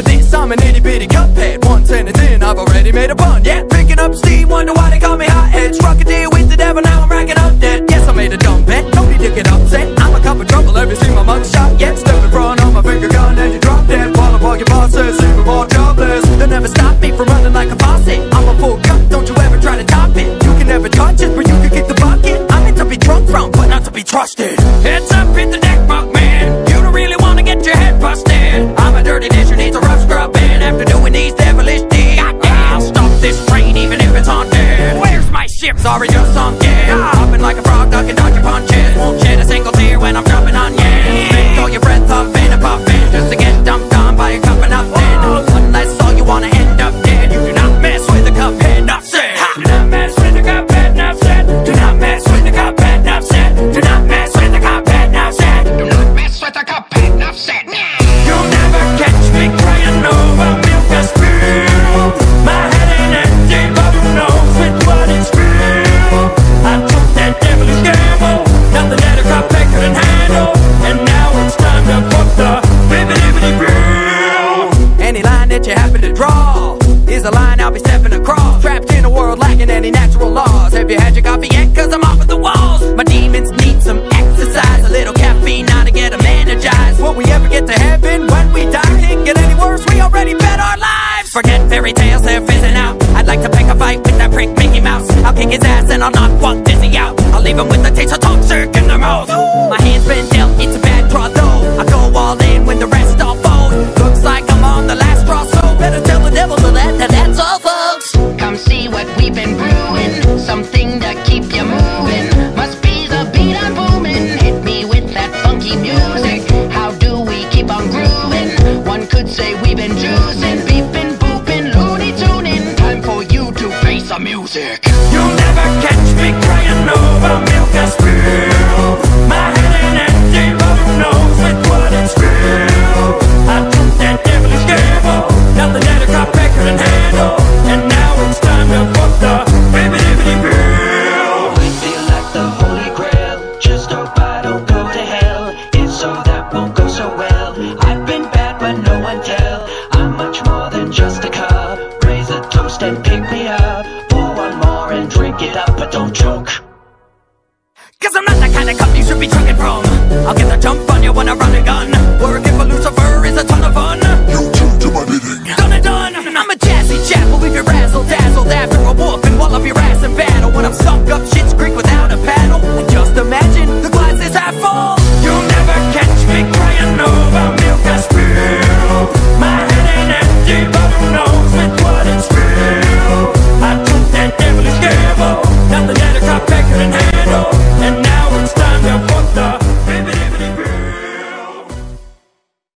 But this, I'm an itty bitty cuphead One sentence in, I've already made a bun. Yeah, picking up steam, wonder why they call me hothead. Struck a deal with the devil, now I'm racking up debt. Yes, I made a dumb bet, don't need to get upset? I'm a cup of trouble every time my mug shot Yeah, step in front of my finger gun and you drop dead. Fall apart your bosses, super more jobless They'll never stop me from running like a faucet. I'm a full cup, don't you ever try to top it. You can never touch it, but you can kick the bucket. I'm meant to be drunk from, but not to be trusted. It's Sorry, you're sunk, yeah. to heaven when we die. Can't get any worse, we already bet our lives. Forget fairy tales, they're fizzing out. I'd like to pick a fight with that prick Mickey Mouse. I'll kick his ass and I'll knock Walt Disney out. I'll leave him with a taste of toxic in their mouth. Ooh. My hand's been dealt, it's a bad brother. should be chugging from I'll get the jump on you when I run a gun Work.